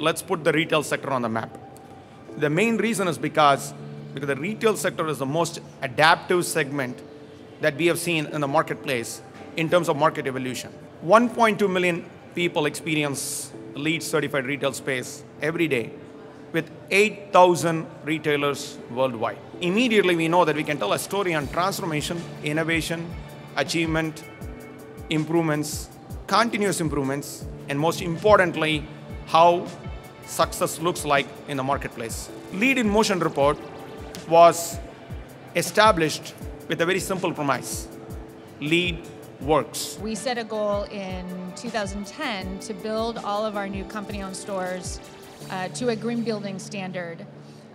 let's put the retail sector on the map. The main reason is because, because the retail sector is the most adaptive segment that we have seen in the marketplace in terms of market evolution. 1.2 million people experience LEED certified retail space every day with 8,000 retailers worldwide. Immediately, we know that we can tell a story on transformation, innovation, achievement, improvements, continuous improvements, and most importantly, how success looks like in the marketplace. LEED in Motion report was established with a very simple premise. LEED works. We set a goal in 2010 to build all of our new company-owned stores uh, to a green building standard.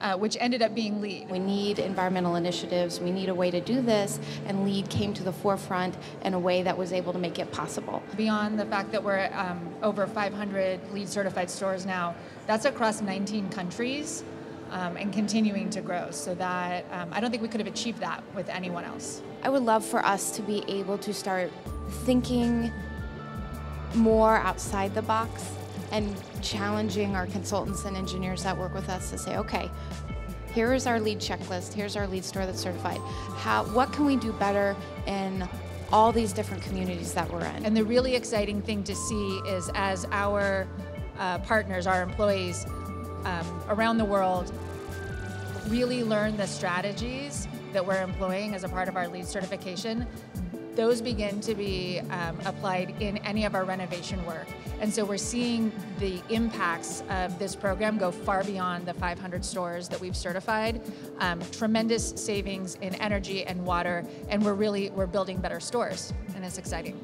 Uh, which ended up being LEED. We need environmental initiatives, we need a way to do this, and LEED came to the forefront in a way that was able to make it possible. Beyond the fact that we're um, over 500 LEED certified stores now, that's across 19 countries um, and continuing to grow. So that um, I don't think we could have achieved that with anyone else. I would love for us to be able to start thinking more outside the box and challenging our consultants and engineers that work with us to say, okay, here is our LEED checklist, here's our LEED store that's certified. How, what can we do better in all these different communities that we're in? And the really exciting thing to see is as our uh, partners, our employees um, around the world really learn the strategies that we're employing as a part of our LEED certification, those begin to be um, applied in any of our renovation work. And so we're seeing the impacts of this program go far beyond the 500 stores that we've certified. Um, tremendous savings in energy and water, and we're really we're building better stores, and it's exciting.